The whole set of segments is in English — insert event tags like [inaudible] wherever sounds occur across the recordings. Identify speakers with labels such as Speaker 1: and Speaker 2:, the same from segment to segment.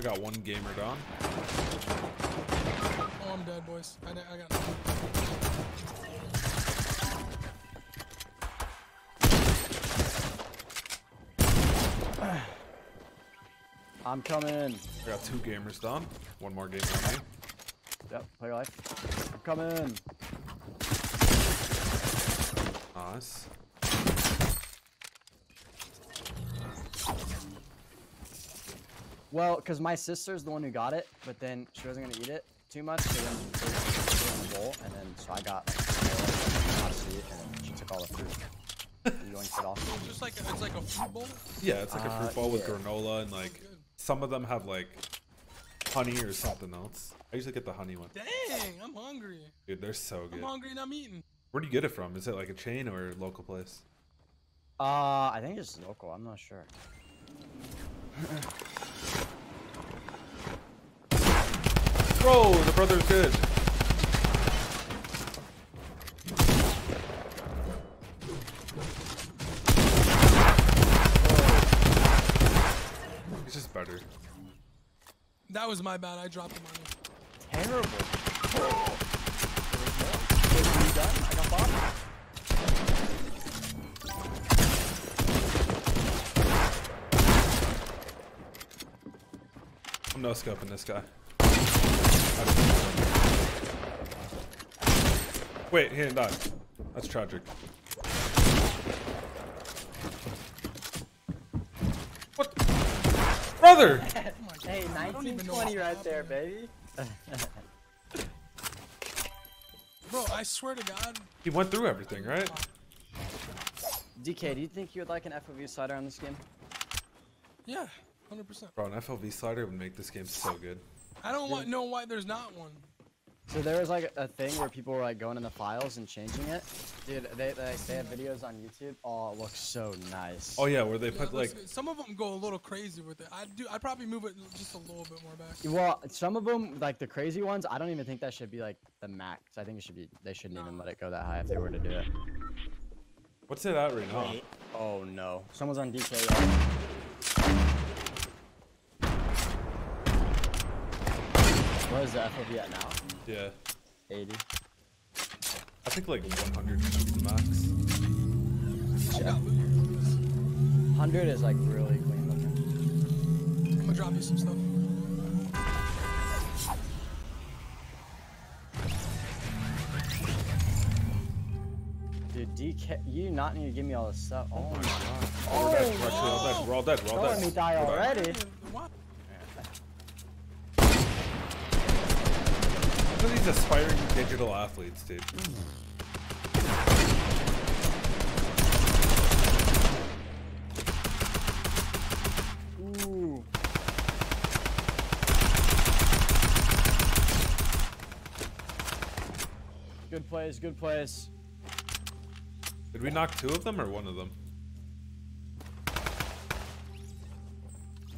Speaker 1: I got one gamer down.
Speaker 2: Oh, I'm dead, boys. I, I got nothing.
Speaker 3: I'm coming.
Speaker 1: I got two gamers down. One more gamer on me.
Speaker 3: Yep, play life. I'm coming.
Speaker 1: Nice.
Speaker 3: Well, because my sister's the one who got it, but then she wasn't gonna eat it too much, so then she put it in the bowl, and then so I got like, the hot seat, and then she took all the fruit. [laughs] You yoinked it off.
Speaker 2: It's just like a, it's like a fruit bowl.
Speaker 1: Yeah, it's like a fruit
Speaker 3: Uh,
Speaker 1: ball with granola and like some of them have like honey or something else. I usually get the honey one.
Speaker 2: Dang, I'm hungry.
Speaker 1: Dude, they're so good.
Speaker 2: I'm hungry and I'm eating.
Speaker 1: Where do you get it from? Is it like a chain or a local place?
Speaker 3: Uh, I think it's local. I'm not sure. [laughs]
Speaker 1: Bro, the brother's good. He's just better.
Speaker 2: That was my bad. I dropped the money.
Speaker 3: Terrible. Wait, are you done? I got bombed.
Speaker 1: I'm no scoping this guy. Wait, he didn't die. That's tragic. What? Brother! [laughs]
Speaker 3: Hey,
Speaker 2: don't
Speaker 3: 1920 right there, baby. [laughs]
Speaker 2: Bro, I swear to God.
Speaker 1: He went through everything, right?
Speaker 3: DK, do you think you would like an FOV slider on this game?
Speaker 2: Yeah, 100%.
Speaker 1: Bro, an FOV slider would make this game so good.
Speaker 2: I don't want know why there's not one.
Speaker 3: So there was like a thing where people were like going in the files and changing it. Dude, they they, they have videos on YouTube. Oh, it looks so nice.
Speaker 1: Oh yeah, where they
Speaker 2: Yeah,
Speaker 1: put like
Speaker 2: some of them go a little crazy with it. I do. I'd probably move it just a little bit more back.
Speaker 3: Well, some of them, like the crazy ones, I don't even think that should be like the max. I think it should be. They shouldn't even let it go that high if they were to do it.
Speaker 1: what's it at right now?
Speaker 3: Oh no, someone's on DK. What is the FOV at now?
Speaker 1: Yeah.
Speaker 3: 80.
Speaker 1: I think like 100 should be the max.
Speaker 2: I got loot here. Look at this.
Speaker 3: 100 is like really clean looking.
Speaker 2: I'm gonna drop you some stuff.
Speaker 3: Dude, DK, you not need to give me all this stuff. Oh my god.
Speaker 1: Oh, we're dead. We're actually all dead. We're all dead. We're all
Speaker 3: Don't
Speaker 1: dead.
Speaker 3: let me die
Speaker 1: We're dead.
Speaker 3: already.
Speaker 2: Why?
Speaker 1: Look at these aspiring digital athletes, dude.
Speaker 3: Ooh. Good plays, good plays.
Speaker 1: Did we knock two of them or one of them?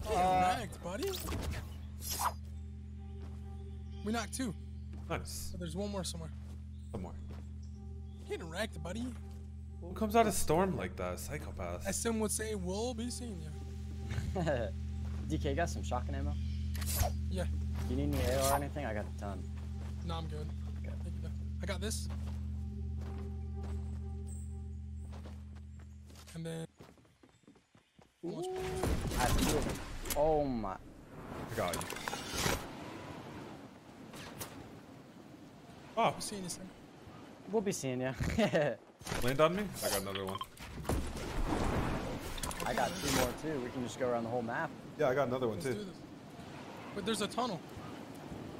Speaker 2: Getting ragged, buddy. We knocked two,
Speaker 1: Nice.
Speaker 2: but there's one more somewhere.
Speaker 1: Some more.
Speaker 2: Getting wrecked, buddy.
Speaker 1: Who comes out of storm like that? Psychopath.
Speaker 2: As some would say, we'll be seeing [laughs] you.
Speaker 3: DK, got some shotgun ammo?
Speaker 2: Yeah.
Speaker 3: You need any AR or anything? I got a ton.
Speaker 2: No, I'm good.
Speaker 3: Okay.
Speaker 2: Thank you. I got this. And then. How much-
Speaker 3: I have two of them. Oh my.
Speaker 1: I got you. Ah, oh,
Speaker 2: We'll see you in a second.
Speaker 3: We'll be seeing you. [laughs]
Speaker 1: land on me? I got another one.
Speaker 3: I got two more too. We can just go around the whole map.
Speaker 1: Yeah, I got another one
Speaker 2: Let's
Speaker 1: too.
Speaker 2: But there's a tunnel.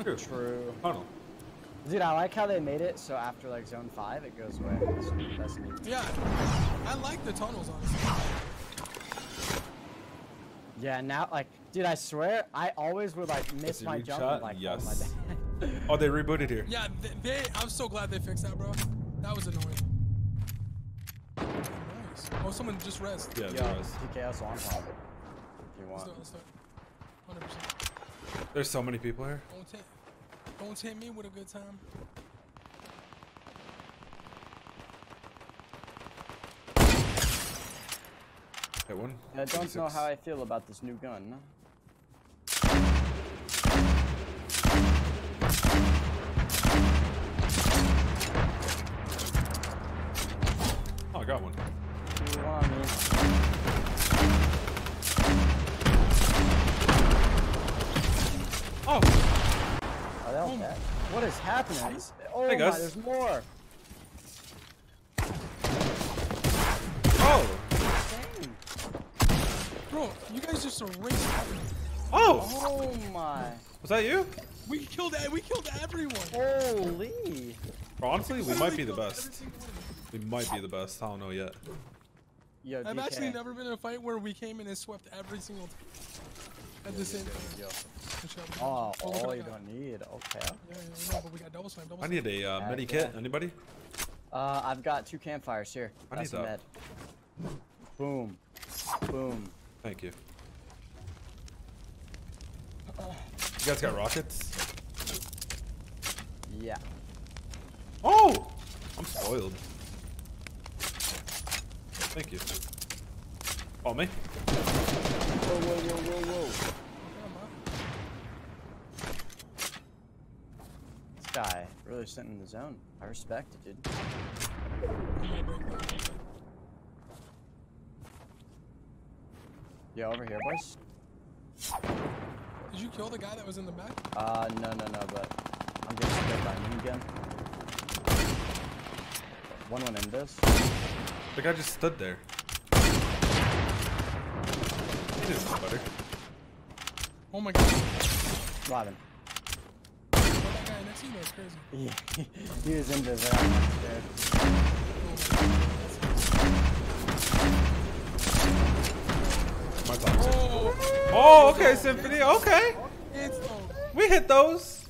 Speaker 1: True.
Speaker 3: True.
Speaker 1: Tunnel.
Speaker 3: Dude, I like how they made it so after like zone five, it goes away. That's, that's neat.
Speaker 2: Yeah. I like the tunnels, honestly.
Speaker 3: Yeah, now like, dude, I swear, I always would like miss my jump.
Speaker 1: shot?
Speaker 3: And, like, oh my
Speaker 1: Yes.
Speaker 3: God. [laughs]
Speaker 1: Oh, they rebooted here.
Speaker 2: Yeah, they, they. I'm so glad they fixed that, bro. That was annoying. Nice. Oh, someone just rest.
Speaker 1: Yeah,
Speaker 3: yeah
Speaker 1: there was.
Speaker 3: TKS on top. If you
Speaker 2: Let's
Speaker 3: want.
Speaker 2: do it. Let's do it. 100%.
Speaker 1: There's so many people here.
Speaker 2: Don't take. Don't take me with a good time.
Speaker 1: Hit one.
Speaker 3: I don't know how I feel about this new gun.
Speaker 1: Oh, I got one.
Speaker 3: Two on me.
Speaker 1: Oh,
Speaker 3: Oh, that was bad. What is happening? Oh
Speaker 1: Hey,
Speaker 3: my,
Speaker 1: guys.
Speaker 3: there's more.
Speaker 1: oh,
Speaker 3: Dang.
Speaker 2: Bro, you guys just erased everything.
Speaker 1: oh!
Speaker 3: Oh my.
Speaker 1: Was that you?
Speaker 2: We killed we killed everyone.
Speaker 3: Holy.
Speaker 1: Bro, honestly, we might be the best.
Speaker 2: single one of them.
Speaker 1: We might be the best. I don't know yet.
Speaker 3: Yo,
Speaker 2: I've
Speaker 3: DK.
Speaker 2: actually never been in a fight where we came in and swept every single time at the same time.
Speaker 3: Yo.
Speaker 2: Good job.
Speaker 3: Oh,
Speaker 2: Oh,
Speaker 3: all you don't need. Okay.
Speaker 2: Yeah, yeah, no, but we got double snipe, double
Speaker 1: I
Speaker 2: snipe.
Speaker 1: need a uh,
Speaker 3: Heck
Speaker 1: medi kit. Anybody?
Speaker 3: Uh, I've got two campfires here.
Speaker 1: I
Speaker 3: That's
Speaker 1: need
Speaker 3: a
Speaker 1: that.
Speaker 3: med. Boom. Boom.
Speaker 1: Thank you. You guys got rockets?
Speaker 3: Yeah.
Speaker 1: Oh! I'm spoiled. Thank you. Oh, me?
Speaker 3: Whoa, whoa, whoa, whoa, whoa. This guy really sent in the zone. I respect it, dude.
Speaker 2: I'm gonna break that.
Speaker 3: Yeah, over here, boys.
Speaker 2: Did you kill the guy that was in the back?
Speaker 3: Uh, no, no, no, but I'm getting split by me again. One went in this.
Speaker 1: The guy just stood there. He didn't know better.
Speaker 2: Oh my god.
Speaker 3: Robin.
Speaker 2: Oh, that guy next to you was crazy.
Speaker 3: He, [laughs] he was in this. I'm
Speaker 1: My toxic.
Speaker 2: Oh,
Speaker 1: Oh, okay, Symfuhny. Okay. We hit those.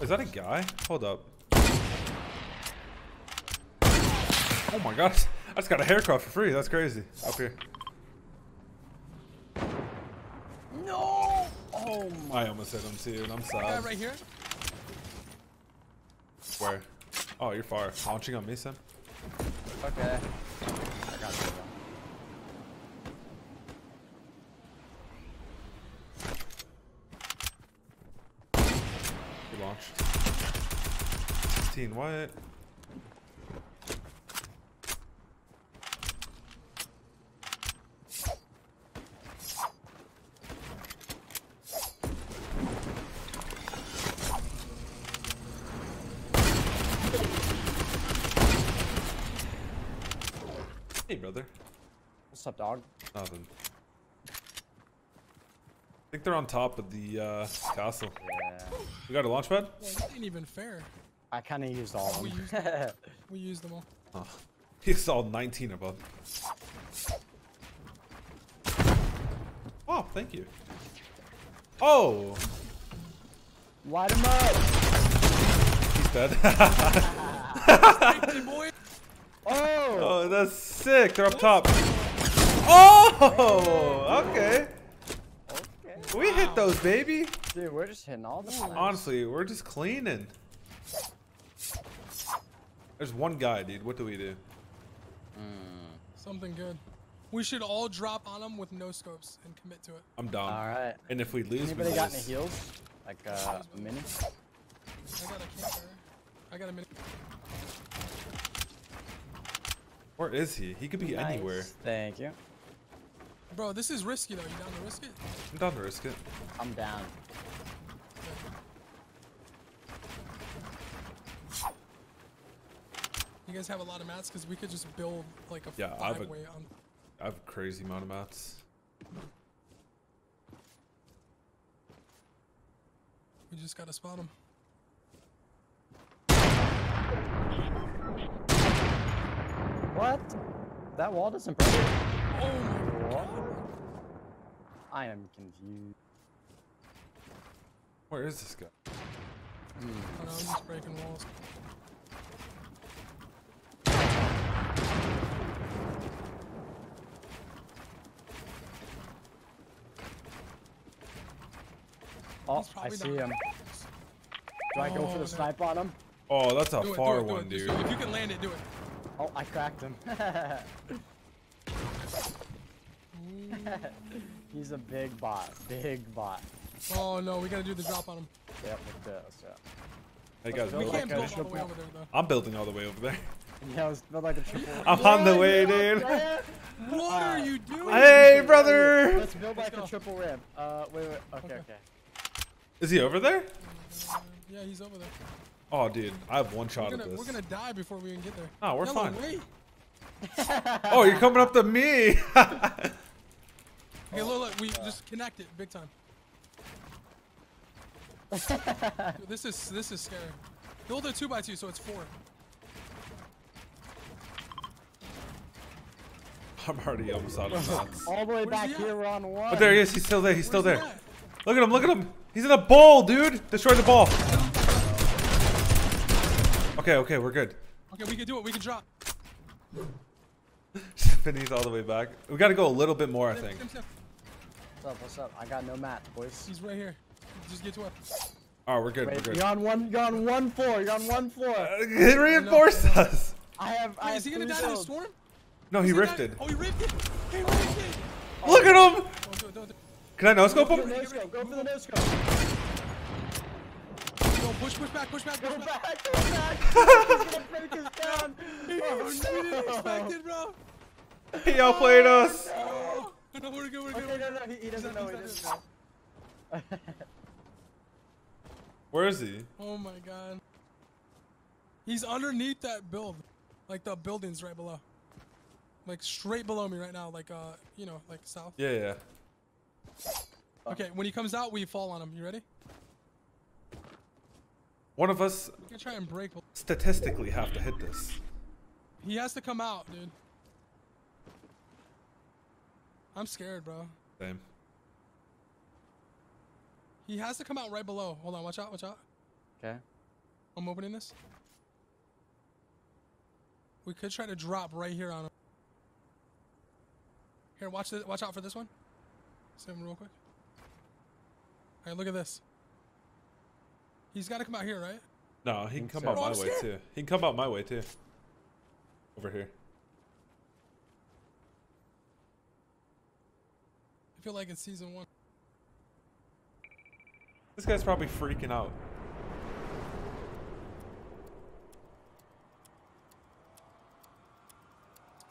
Speaker 1: Is that a guy? Hold up. Oh my gosh. I just got a haircut for free. That's crazy. Up here.
Speaker 3: No! Oh my.
Speaker 1: I almost hit him too, and I'm
Speaker 2: Guy
Speaker 1: sad.
Speaker 2: right here.
Speaker 1: Where? Oh, you're far. Launching on me, Sim?
Speaker 3: Okay. I got you.
Speaker 1: Good launch. 16, what? Hey, brother.
Speaker 3: What's up, dog?
Speaker 1: Nothing. I think they're on top of the uh, castle.
Speaker 3: Yeah.
Speaker 1: We got a launch pad?
Speaker 2: Well, that ain't even fair.
Speaker 3: I kind of used all of
Speaker 2: We
Speaker 3: them.
Speaker 2: used them. [laughs] We used them all.
Speaker 1: Oh, he saw 19 above. Oh, thank you. Oh,
Speaker 3: Light him up!
Speaker 1: he's dead. [laughs]
Speaker 3: Oh!
Speaker 1: oh, that's sick. They're up top. Oh, [laughs] okay.
Speaker 3: Okay.
Speaker 1: We hit those, baby.
Speaker 3: Dude, we're just hitting all the snipes.
Speaker 1: Honestly, we're just cleaning. There's one guy, dude. What do we do?
Speaker 2: Something good. We should all drop on him with no scopes and commit to it.
Speaker 1: I'm done.
Speaker 3: Alright.
Speaker 1: And if we lose,
Speaker 3: Anybody
Speaker 1: we
Speaker 3: got any
Speaker 1: lose.
Speaker 3: heals? Like, uh, a mini?
Speaker 2: I got a camper. I got a minute.
Speaker 1: Where is he? He could be anywhere.
Speaker 3: Thank you.
Speaker 2: Bro, this is risky though. You down to risk it?
Speaker 1: I'm down to risk it.
Speaker 3: I'm down.
Speaker 2: You guys have a lot of mats because we could just build like a
Speaker 1: Yeah, I have a-
Speaker 2: five way on.
Speaker 1: I have a crazy amount of mats.
Speaker 2: We just gotta spot them.
Speaker 3: What? That wall doesn't break?
Speaker 2: Oh my
Speaker 3: What? I am confused.
Speaker 1: Where is this guy?
Speaker 2: I know, I'm just breaking walls.
Speaker 3: Oh, I see
Speaker 2: down.
Speaker 3: him. Do I go
Speaker 2: Oh,
Speaker 3: for
Speaker 2: no.
Speaker 3: the snipe on him?
Speaker 1: Oh, that's a
Speaker 2: Do it, do
Speaker 1: far
Speaker 2: it, do
Speaker 1: one,
Speaker 2: it,
Speaker 1: dude.
Speaker 2: If you can land it, do it.
Speaker 3: Oh, I cracked him. [laughs] [laughs] He's a big bot. Big bot.
Speaker 2: Oh no, we gotta do the drop on him.
Speaker 3: Yep, let's do it. Let's do it.
Speaker 1: Hey
Speaker 3: Let's
Speaker 1: guys,
Speaker 2: We can't
Speaker 3: a
Speaker 2: build all the way over there though.
Speaker 1: I'm building all the way over there. [laughs]
Speaker 3: Yeah, let's build like a triple.
Speaker 1: I'm on the way, dude.
Speaker 3: yeah.
Speaker 2: What are
Speaker 3: Uh,
Speaker 2: you doing?
Speaker 1: Hey, brother!
Speaker 3: Let's build like
Speaker 2: go.
Speaker 3: a triple rib. Uh, wait, wait. Okay,
Speaker 2: Okay.
Speaker 3: okay.
Speaker 1: Is he over there?
Speaker 2: Yeah, he's over there.
Speaker 1: Oh, dude, I have one shot
Speaker 2: gonna,
Speaker 1: at
Speaker 2: we're gonna die before we even get there.
Speaker 1: Oh, we're
Speaker 2: Yellow,
Speaker 1: fine.
Speaker 2: Wait. [laughs]
Speaker 1: Oh, you're coming up to me.
Speaker 2: Okay, look, look, we just connect it big time. Dude, [laughs] this is this is scary. Build a two by two, so it's four.
Speaker 1: I'm already almost out of shots.
Speaker 3: All the way
Speaker 2: Where's
Speaker 3: back
Speaker 2: he
Speaker 3: here, we're on one.
Speaker 1: But there he is. He's still there. He's still
Speaker 2: Where's he
Speaker 1: there.
Speaker 2: at?
Speaker 1: Look at him. Look at him. He's in a ball, dude. Destroy the ball. Okay, okay, we're good.
Speaker 2: Okay, we can do it. We can drop. [laughs]
Speaker 1: Vinny's all the way back. We got to go a little bit more, I
Speaker 2: Tim,
Speaker 1: think.
Speaker 2: Tim, Tim.
Speaker 3: What's up? What's up? I got no match, boys.
Speaker 2: He's right here. Just get to it.
Speaker 1: Oh, we're good. We're good.
Speaker 3: you're on one. You're on one floor. You're on one floor.
Speaker 1: Uh, he reinforced
Speaker 2: I know.
Speaker 1: us.
Speaker 3: I have. I
Speaker 2: Wait,
Speaker 3: have
Speaker 2: is he gonna
Speaker 3: three
Speaker 2: die in a storm?
Speaker 1: No, he
Speaker 2: Is die-
Speaker 1: rifted.
Speaker 2: Oh, he ripped it. He ripped it.
Speaker 1: Look at him.
Speaker 2: Don't do it. Don't.
Speaker 1: Can I no scope
Speaker 3: Go for
Speaker 1: him?
Speaker 3: the no scope. Go for the no scope.
Speaker 2: Go push, push back, push back, push
Speaker 3: Go
Speaker 2: back.
Speaker 3: back. Go back. [laughs] He's gonna break us down.
Speaker 2: We didn't
Speaker 3: Oh,
Speaker 2: expect it, bro.
Speaker 1: He outplayed us.
Speaker 2: Oh, no, we're good. We're good.
Speaker 3: Okay,
Speaker 2: we're
Speaker 3: no,
Speaker 2: good.
Speaker 3: no, he, he doesn't know. He doesn't know. [laughs]
Speaker 1: Where is he?
Speaker 2: Oh my god. He's underneath that build. Like the buildings right below. Like straight below me right now. Like, uh, you know, like south.
Speaker 1: Yeah, yeah.
Speaker 2: Okay, when he comes out, we fall on him. You ready?
Speaker 1: One of us
Speaker 2: We can try and break.
Speaker 1: statistically have to hit this.
Speaker 2: He has to come out, dude. I'm scared, bro.
Speaker 1: Same.
Speaker 2: He has to come out right below. Hold on, watch out, watch out.
Speaker 3: Okay.
Speaker 2: I'm opening this. We could try to drop right here on him. Here, watch this. Watch out for this one. See him real quick. All right, look at this. He's got to come out here, right?
Speaker 1: No, he can come
Speaker 3: so.
Speaker 1: out
Speaker 2: Bro,
Speaker 1: my
Speaker 2: I'm
Speaker 1: way too. He can come out my way too. Over here.
Speaker 2: I feel like in season one.
Speaker 1: This guy's probably freaking out.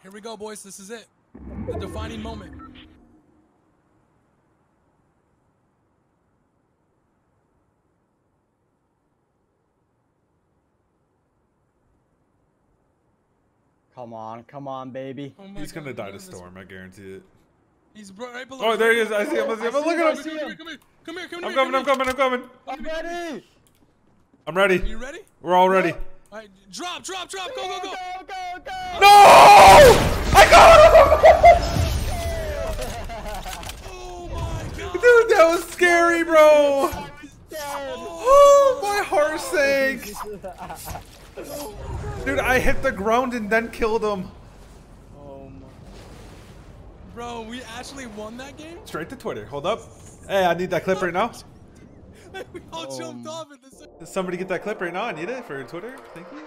Speaker 2: Here we go, boys. This is it. The defining moment.
Speaker 3: Come on, come on, baby.
Speaker 2: Oh my
Speaker 1: He's gonna die to
Speaker 2: nervous.
Speaker 1: storm, I guarantee it.
Speaker 2: He's bro- right below.
Speaker 1: Oh, there he is. I see him. I see him.
Speaker 3: I
Speaker 1: Look
Speaker 3: see him,
Speaker 1: at him.
Speaker 2: Come here, come here, come here, come.
Speaker 1: I'm coming. I'm coming. I'm coming.
Speaker 3: I'm ready.
Speaker 1: I'm
Speaker 2: Are
Speaker 1: ready.
Speaker 2: you ready?
Speaker 1: We're all ready.
Speaker 2: All right, drop, drop, drop. Go, go, go.
Speaker 3: Go, go, go.
Speaker 1: No! I got him!
Speaker 2: Oh my god.
Speaker 1: Dude, that was scary, bro.
Speaker 3: He's dead.
Speaker 1: Oh, my heart sank. [laughs] Dude, I hit the ground and then killed him.
Speaker 3: My.
Speaker 2: Bro, we actually won that game?
Speaker 1: Straight to Twitter. Hold up. Hey, I need that clip right now. [laughs]
Speaker 2: we all jumped
Speaker 3: Um,
Speaker 2: off at the same
Speaker 1: Does somebody get that clip right now? I need it for Twitter. Thank you.